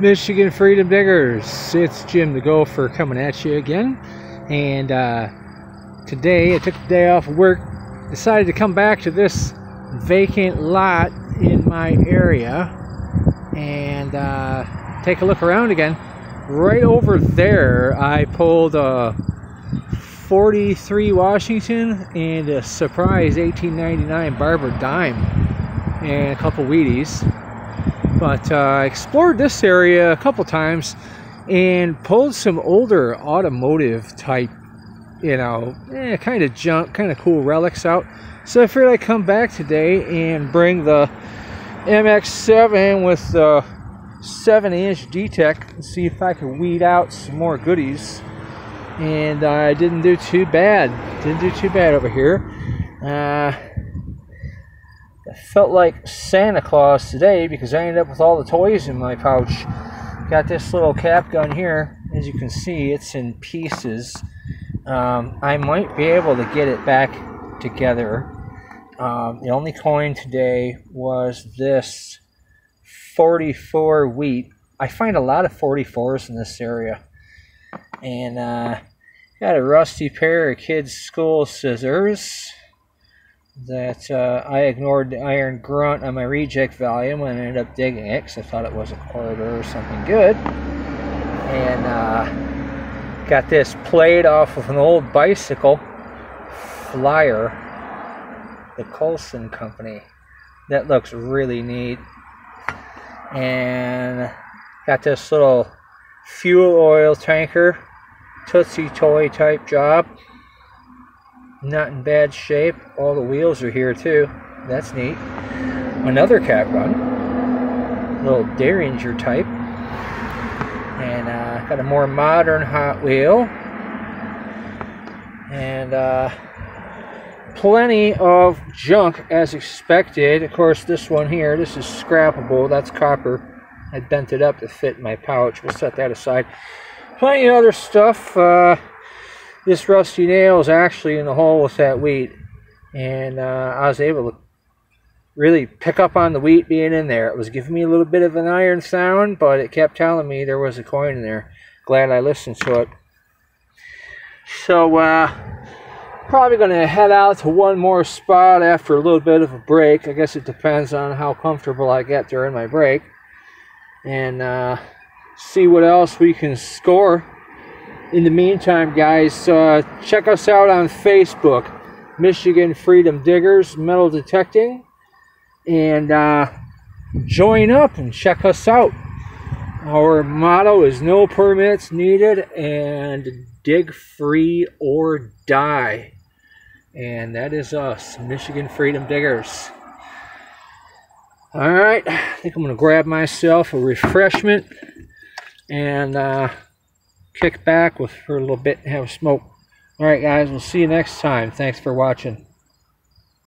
Michigan Freedom Diggers. It's Jim the Gopher coming at you again. And uh, today I took the day off of work, decided to come back to this vacant lot in my area and uh, take a look around again. Right over there, I pulled a 43 Washington and a surprise 1899 Barber dime and a couple Wheaties. But uh, I explored this area a couple times and pulled some older automotive type, you know, eh, kind of junk, kind of cool relics out. So I figured I'd come back today and bring the MX7 with the 7 inch Detech and see if I could weed out some more goodies. And I didn't do too bad. Didn't do too bad over here. Uh, I felt like Santa Claus today because I ended up with all the toys in my pouch. Got this little cap gun here. As you can see, it's in pieces. Um, I might be able to get it back together. Um, the only coin today was this 44 wheat. I find a lot of 44s in this area. And uh, got a rusty pair of kids' school scissors that uh, I ignored the iron grunt on my reject volume and I ended up digging it because I thought it was a quarter or something good. And uh, got this plate off of an old bicycle flyer, the Colson Company. That looks really neat. And got this little fuel oil tanker, Tootsie Toy type job not in bad shape. All the wheels are here too. That's neat. Another cap gun, little Derringer type, and uh, got a more modern Hot Wheel, and uh, plenty of junk as expected. Of course, this one here, this is scrappable. That's copper. I bent it up to fit my pouch. We'll set that aside. Plenty of other stuff. Uh, this rusty nail is actually in the hole with that wheat. And uh, I was able to really pick up on the wheat being in there. It was giving me a little bit of an iron sound, but it kept telling me there was a coin in there. Glad I listened to it. So, uh, probably going to head out to one more spot after a little bit of a break. I guess it depends on how comfortable I get during my break. And uh, see what else we can score in the meantime, guys, uh, check us out on Facebook, Michigan Freedom Diggers Metal Detecting, and uh, join up and check us out. Our motto is no permits needed and dig free or die. And that is us, Michigan Freedom Diggers. All right, I think I'm going to grab myself a refreshment and. Uh, kick back with for a little bit and have a smoke. All right, guys, we'll see you next time. Thanks for watching.